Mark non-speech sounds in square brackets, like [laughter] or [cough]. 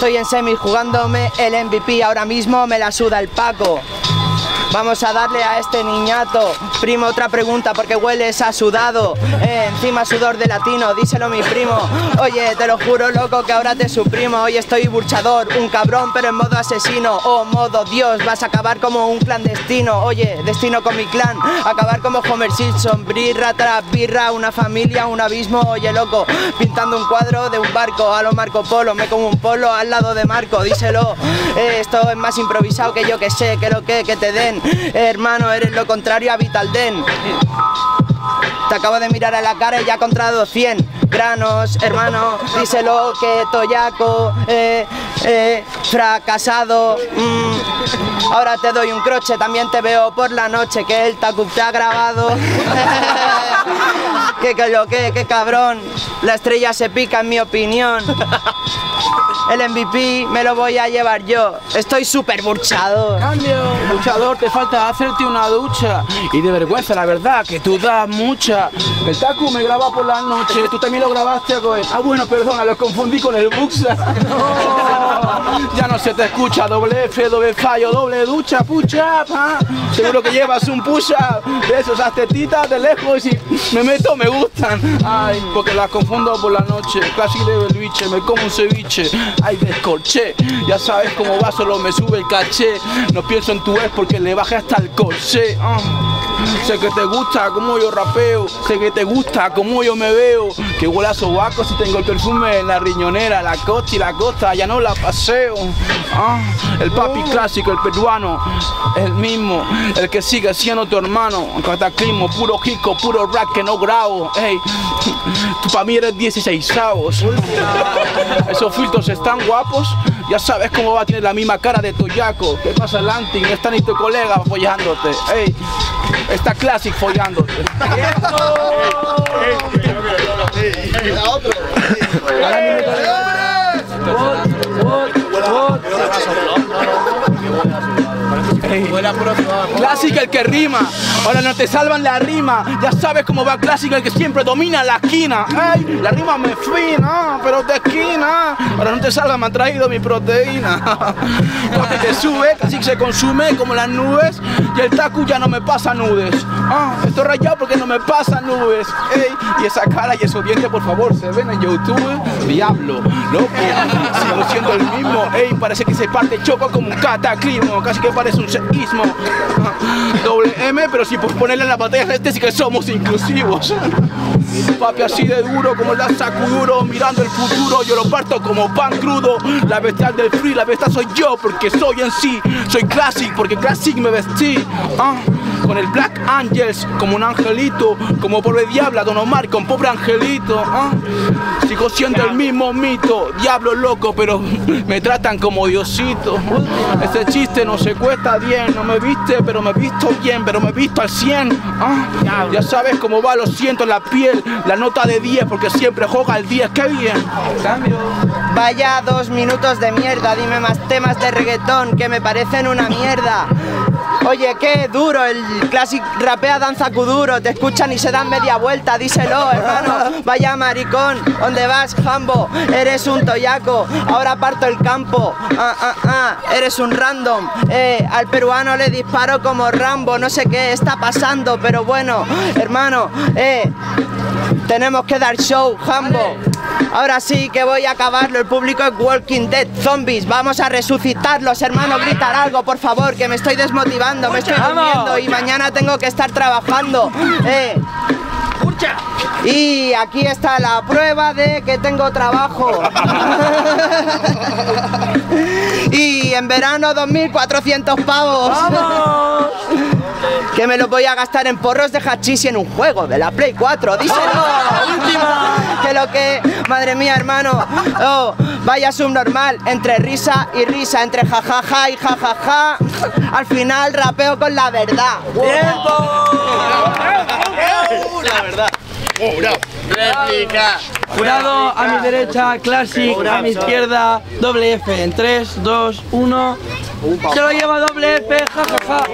Estoy en semi jugándome el MVP, ahora mismo me la suda el Paco. Vamos a darle a este niñato. Primo, otra pregunta porque hueles a sudado. Eh, encima sudor de latino, díselo mi primo. Oye, te lo juro, loco, que ahora te suprimo. Hoy estoy burchador, un cabrón, pero en modo asesino. Oh, modo Dios, vas a acabar como un clandestino. Oye, destino con mi clan, acabar como Homer Simpson. Birra tras birra, una familia, un abismo. Oye, loco, pintando un cuadro de un barco a lo Marco Polo. Me como un polo al lado de Marco, díselo. Eh, esto es más improvisado que yo que sé, que lo que, que te den. [laughs] Hermano, eres lo contrario a Vitalden. Te acabo de mirar a la cara y ya he encontrado 100 granos, hermano. Díselo que Toyaco, eh, eh, fracasado. mm. Ahora te doy un croche, también te veo por la noche que el Tacup te ha grabado. [laughs] que que lo que, que cabrón. La estrella se pica en mi opinión. El MVP me lo voy a llevar yo. Estoy súper burchado. Cambio, luchador, te falta hacerte una ducha. Y de vergüenza, la verdad, que tú das mucha. El Taku me graba por la noche, tú también lo grabaste él. Ah, bueno, perdona, lo confundí con el Buxa. [laughs] No, ya no se te escucha, doble F, doble fallo, doble ducha, pucha, pa. Seguro que llevas un pucha de esos tetitas de lejos y me meto, me gustan. Ay, porque las confundo por la noche. Casi de biche, me como un ceviche. Ay, descorché. Ya sabes cómo va, solo me sube el caché. No pienso en tu ex porque le bajé hasta el coche. Ah. Sé que te gusta como yo rapeo, sé que te gusta como yo me veo. Que huele a sobaco si tengo el perfume en la riñonera, la costa y la costa, ya no la Ah, el papi clásico, el peruano, el mismo, el que sigue siendo tu hermano. Cataclismo, puro jico, puro rap que no grabo. Ey, tú para mí eres 16 avos. Esos filtros están guapos. Ya sabes cómo va a tener la misma cara de Toyaco. ¿Qué pasa, Lantin? Está ni tu colega follándote. Ey, está Classic follándote. 뭐? Clásica el que rima, ahora no te salvan la rima. Ya sabes cómo va Clásica el que siempre domina la esquina. Ey, la rima me fina, pero de esquina. Ahora no te salva, me ha traído mi proteína. [laughs] Porque te sube, casi se consume como las nubes. Y el taku ya no me pasa nudes. Ah, estoy rayado porque no me pasa nubes. Ey, y esa cara y esos dientes, por favor, se ven en YouTube. Diablo, loco, sigo siendo el mismo. Ey, parece que se parte choco como un cataclismo. Casi que parece un [laughs] Doble M, pero si por ponerle en la pantalla este sí que somos inclusivos. Papi así de duro como la sacuduro Mirando el futuro. Yo lo parto como pan crudo. La bestial del free, la bestia soy yo Porque soy en sí, soy classic Porque classic me vestí. Ah, Con el Black Angels como un angelito Como pobre diabla Don Omar con pobre angelito ah. Sigo siendo el mismo mito Diablo loco pero [laughs] me tratan como diosito Ese chiste no se cuesta bien No me viste pero me visto bien Pero me visto al 100 ah. Ya sabes cómo va, lo siento en la piel La nota de 10 porque siempre juega el 10 ¡Qué bien! Cambio Vaya dos minutos de mierda, dime más temas de reggaetón que me parecen una mierda. Oye, qué duro, el clásico rapea danza kuduro, te escuchan y se dan media vuelta, díselo, hermano. Vaya maricón, ¿dónde vas, Jambo? Eres un toyaco, ahora parto el campo. Ah, ah, ah, eres un random. Eh, al peruano le disparo como Rambo, no sé qué está pasando, pero bueno, hermano, eh, tenemos que dar show, Jambo. Ahora sí que voy a acabarlo, el público es Walking Dead, zombies, vamos a resucitarlos, hermano, gritar algo, por favor, que me estoy desmotivando, me estoy durmiendo y mañana tengo que estar trabajando. Eh. Y aquí está la prueba de que tengo trabajo. [laughs] y en verano 2.400 pavos. Que me lo voy a gastar en porros de hachís y en un juego de la Play 4. Díselo. Que lo que, madre mía, hermano. Oh, vaya subnormal. Entre risa y risa, entre jajaja y jajaja. Al final rapeo con la verdad. La verdad. Réplica. Jurado a mi derecha, Classic, a mi izquierda, doble F. En 3, 2, 1. Se lo lleva doble F, jajaja.